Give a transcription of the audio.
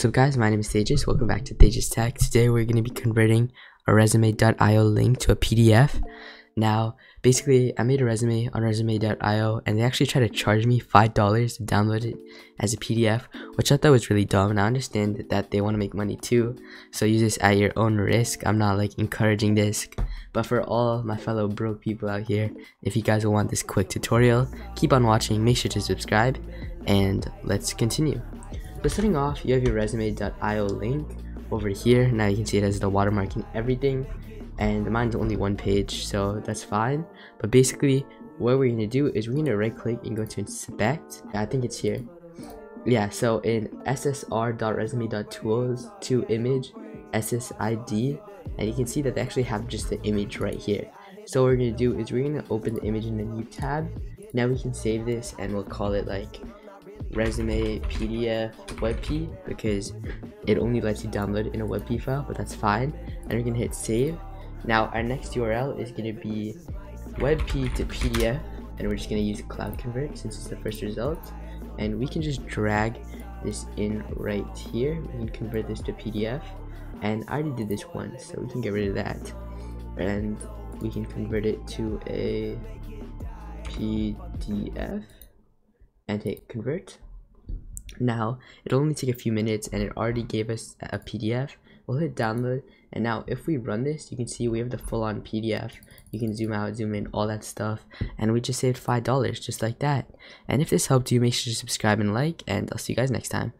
What's up guys, my name is Tejas, welcome back to Tejas Tech. Today we're going to be converting a resume.io link to a PDF. Now, basically, I made a resume on resume.io and they actually tried to charge me $5 to download it as a PDF, which I thought was really dumb. And I understand that they want to make money too, so use this at your own risk. I'm not like encouraging this, but for all my fellow broke people out here, if you guys want this quick tutorial, keep on watching, make sure to subscribe, and let's continue. But starting off, you have your resume.io link over here. Now you can see it has the watermark and everything. And mine's only one page, so that's fine. But basically, what we're gonna do is we're gonna right click and go to inspect. I think it's here. Yeah, so in ssr.resume.tools to image SSID, and you can see that they actually have just the image right here. So what we're gonna do is we're gonna open the image in a new tab. Now we can save this and we'll call it like resume pdf webp because it only lets you download in a webp file but that's fine. And we're gonna hit save. Now our next url is gonna be webp to pdf and we're just gonna use cloud convert since it's the first result. And we can just drag this in right here. We can convert this to pdf and i already did this once so we can get rid of that. And we can convert it to a pdf and hit convert. Now, it'll only take a few minutes and it already gave us a PDF. We'll hit download and now if we run this, you can see we have the full-on PDF. You can zoom out, zoom in, all that stuff. And we just saved $5 just like that. And if this helped you, make sure to subscribe and like and I'll see you guys next time.